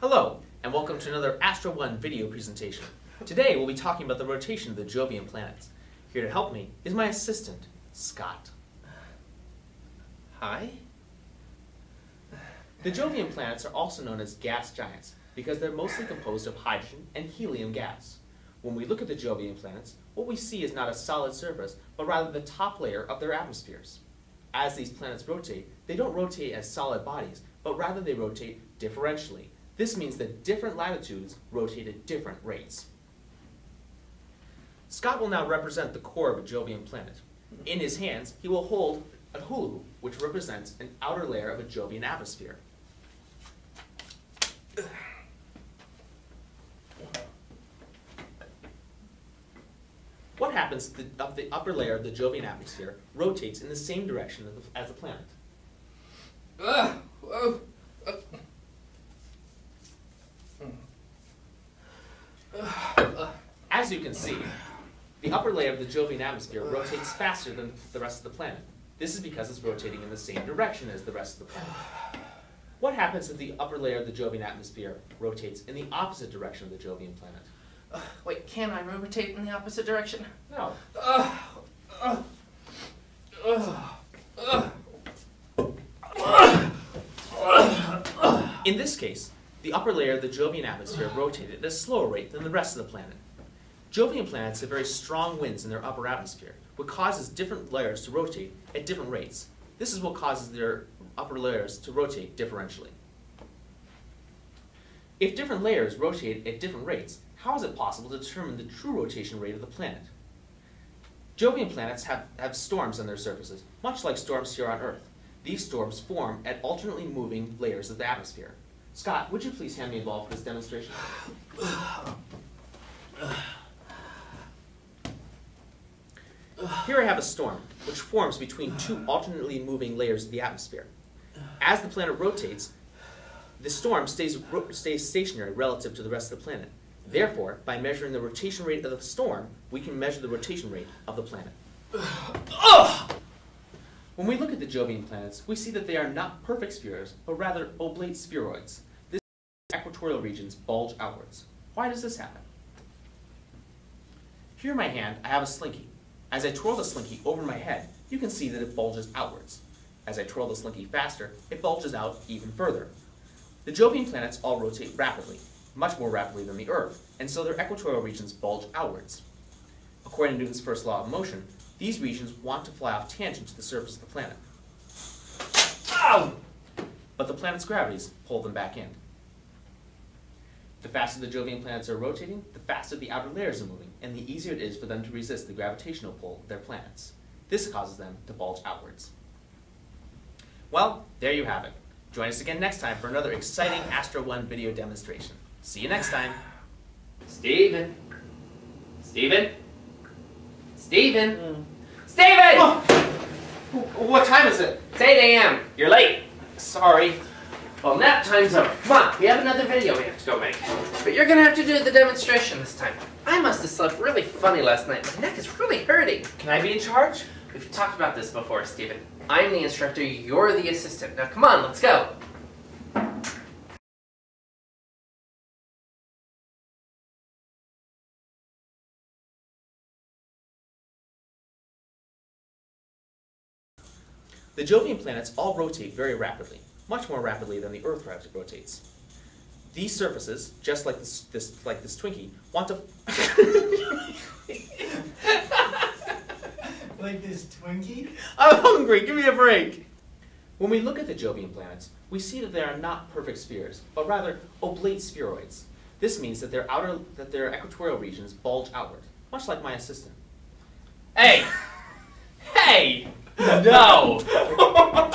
Hello, and welcome to another Astro One video presentation. Today we'll be talking about the rotation of the Jovian planets. Here to help me is my assistant, Scott. Hi? The Jovian planets are also known as gas giants because they're mostly composed of hydrogen and helium gas. When we look at the Jovian planets, what we see is not a solid surface, but rather the top layer of their atmospheres. As these planets rotate, they don't rotate as solid bodies, but rather they rotate differentially. This means that different latitudes rotate at different rates. Scott will now represent the core of a Jovian planet. In his hands, he will hold a hoop, which represents an outer layer of a Jovian atmosphere. What happens if the, the upper layer of the Jovian atmosphere rotates in the same direction as the, as the planet? Ugh, whoa, uh, As you can see, the upper layer of the Jovian atmosphere rotates faster than the rest of the planet. This is because it's rotating in the same direction as the rest of the planet. What happens if the upper layer of the Jovian atmosphere rotates in the opposite direction of the Jovian planet? uh, wait, can I rotate in the opposite direction? No. Ugh, ugh. In this case, the upper layer of the Jovian atmosphere rotated at a slower rate than the rest of the planet. Jovian planets have very strong winds in their upper atmosphere, which causes different layers to rotate at different rates. This is what causes their upper layers to rotate differentially. If different layers rotate at different rates, how is it possible to determine the true rotation rate of the planet? Jovian planets have, have storms on their surfaces, much like storms here on Earth. These storms form at alternately moving layers of the atmosphere. Scott, would you please hand me a ball for this demonstration? Here I have a storm, which forms between two alternately moving layers of the atmosphere. As the planet rotates, the storm stays, stays stationary relative to the rest of the planet. Therefore, by measuring the rotation rate of the storm, we can measure the rotation rate of the planet. When we look at the Jovian planets, we see that they are not perfect spheres, but rather oblate spheroids. Equatorial regions bulge outwards. Why does this happen? Here in my hand, I have a slinky. As I twirl the slinky over my head, you can see that it bulges outwards. As I twirl the slinky faster, it bulges out even further. The Jovian planets all rotate rapidly, much more rapidly than the Earth, and so their equatorial regions bulge outwards. According to Newton's first law of motion, these regions want to fly off tangent to the surface of the planet. Ow! But the planet's gravities pull them back in. The faster the Jovian planets are rotating, the faster the outer layers are moving, and the easier it is for them to resist the gravitational pull of their planets. This causes them to bulge outwards. Well, there you have it. Join us again next time for another exciting Astro One video demonstration. See you next time. Steven? Steven? Steven? Hmm. Steven! Oh, what time is it? It's 8 a.m. You're late. Sorry. Well, nap time's over. Come on, we have another video we have to go make. But you're gonna have to do the demonstration this time. I must have slept really funny last night. My neck is really hurting. Can I be in charge? We've talked about this before, Steven. I'm the instructor, you're the assistant. Now come on, let's go. The Jovian planets all rotate very rapidly, much more rapidly than the Earth rotates. These surfaces, just like this, this like this Twinkie, want to. Like this Twinkie? I'm hungry. Give me a break. When we look at the Jovian planets, we see that they are not perfect spheres, but rather oblate spheroids. This means that their outer that their equatorial regions bulge outward, much like my assistant. Hey! Hey! No!